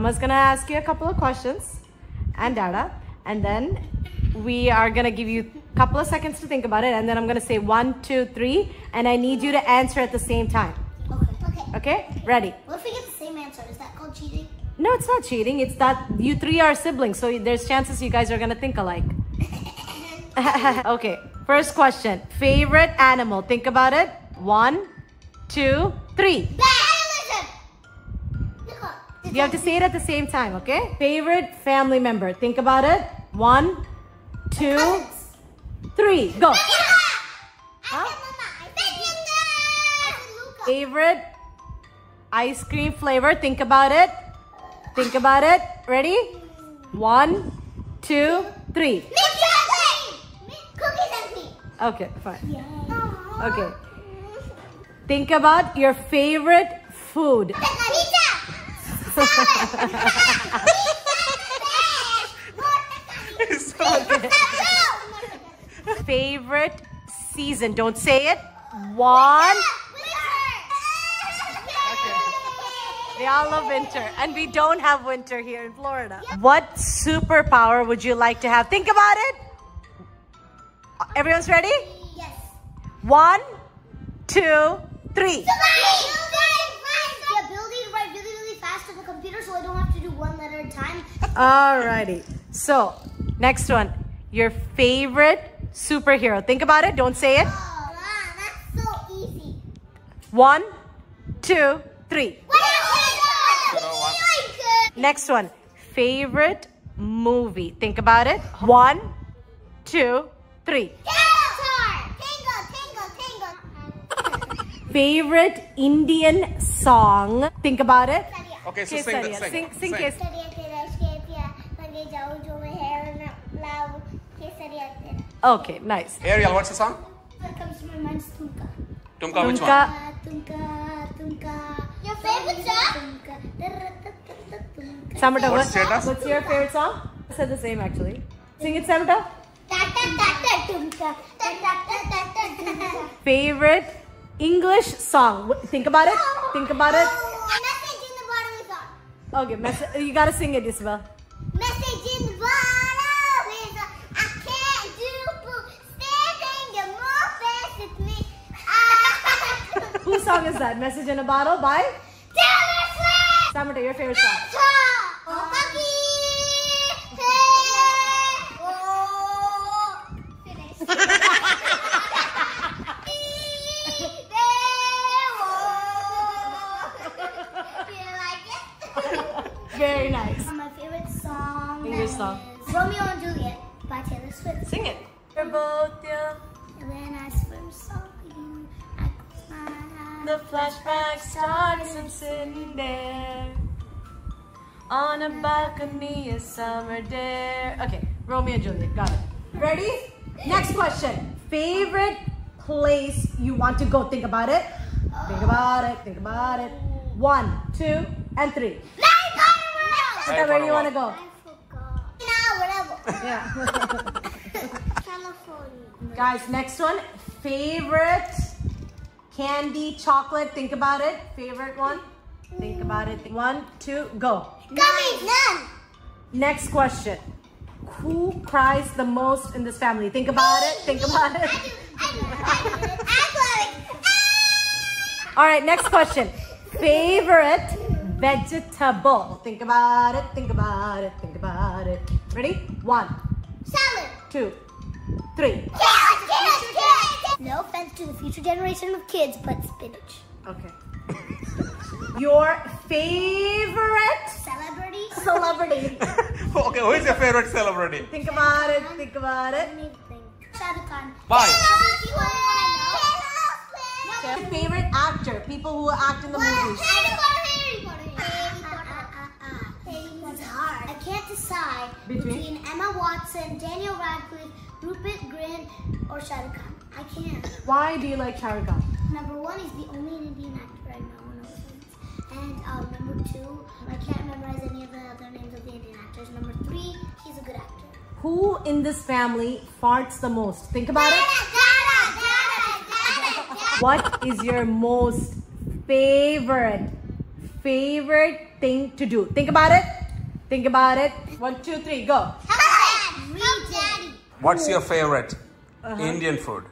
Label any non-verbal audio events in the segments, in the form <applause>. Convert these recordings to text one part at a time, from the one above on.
Mama's gonna ask you a couple of questions and data, and then we are gonna give you a couple of seconds to think about it, and then I'm gonna say one, two, three, and I need you to answer at the same time. Okay. Okay. Okay? Ready? What if we get the same answer? Is that called cheating? No, it's not cheating. It's that you three are siblings, so there's chances you guys are gonna think alike. <laughs> okay, first question. Favorite animal? Think about it. One, two, three. You have to say it at the same time, okay? Favorite family member? Think about it. One, two, three. Go. Favorite ice cream flavor? Think about it. Think about it. Ready? One, two, three. Okay, fine. Okay. Think about your favorite food. <laughs> Favorite season. Don't say it. One. They all love winter. And we don't have winter here in Florida. What superpower would you like to have? Think about it. Everyone's ready? Yes. One, two, three. The ability to write really, really fast on the computer so I don't have to do one letter time. Alrighty. So, next one. Your favorite superhero. Think about it. Don't say it. Oh, wow, that's so easy. One, two, three. Next one. Favorite movie. Think about it. One, two, three. Favorite Indian song. Think about it. Okay, so sing, Kesariya. sing, Sing, sing, sing. Kes- Okay, nice. Ariel, what's the song? What comes to my mind is Tumka. Tumka, which one? Tumka. Tumka, Tumka. Your favorite song? Samata, What's what- status? what's your favorite song? I said the same actually. Sing it, Samata. Favorite English song. Think about it. Think about it. Message in the bottom is on. Okay, you gotta sing it, Isabel. Message song is that? Message in a Bottle by Taylor Swift. Samata, your favorite song. Oh, Bucky. Hey. Oh. Finish. You like it? Very nice. My favorite song English song. Romeo and Juliet by Taylor Swift. Sing it. We're both young. And when I saw you, I closed my eyes. The flashback starts. I'm sitting there on a balcony, a summer day. Okay, Romeo and Juliet. Got it. Ready? Next question. Favorite place you want to go? Think about it. Think about it. Think about it. One, two, and three. Right, where do you want to go? I forgot. Whatever. Yeah. <laughs> California. Guys, next one. Favorite candy, chocolate. Think about it. Favorite one. Think about it. One, two, go. Gummies. None. Next question. Who cries the most in this family? Think about it. Think about it. I do. I do. I do. I'm glad. All right, next question. Favorite vegetable. Think about it. Think about it. Think about it. Ready? One, Salad. two, three. Carrots. Carrots. Carrots. No offense to the future generation of kids, but spinach. Okay. Your favorite Celebrity. celebrity. <laughs> okay, who is your favorite celebrity? Think about it. Think about it. Anything. Shah Rukh Khan. Why? Your favorite actor. People who act in the movies. Harry Potter. Harry Potter. It's hard. I can't decide Between? between, Emma Watson, Daniel Radcliffe, Rupert Grint, or Shah Rukh Khan. I can't. Why do you like Shah Khan? Number one, he's the only Indian actor I know and all. And um, number two, I can't memorize any of the other names of the Indian actors. Number three, he's a good actor. Who in this family farts the most? Think about it. What is your most favorite, favorite thing to do? Think about it. Think about it. One, two, three, go. Help Daddy. What's your favorite Uh-huh. Indian food?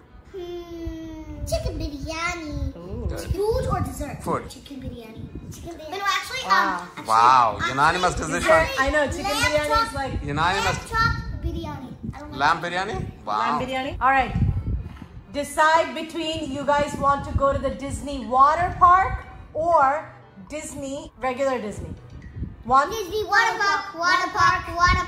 Chicken biryani. Good. Food or dessert? Food. Chicken biryani. Chicken biryani. No, actually, Wow. um, actually, Wow, unanimous decision. I know chicken Lamb biryani chop. is like Unanimous. Lamb chop biryani. I don't like Lamb biryani? Wow. lamb biryani. All right. Decide between you guys want to go to the Disney water park or Disney regular Disney. One. Disney water park, water park, water park. Guess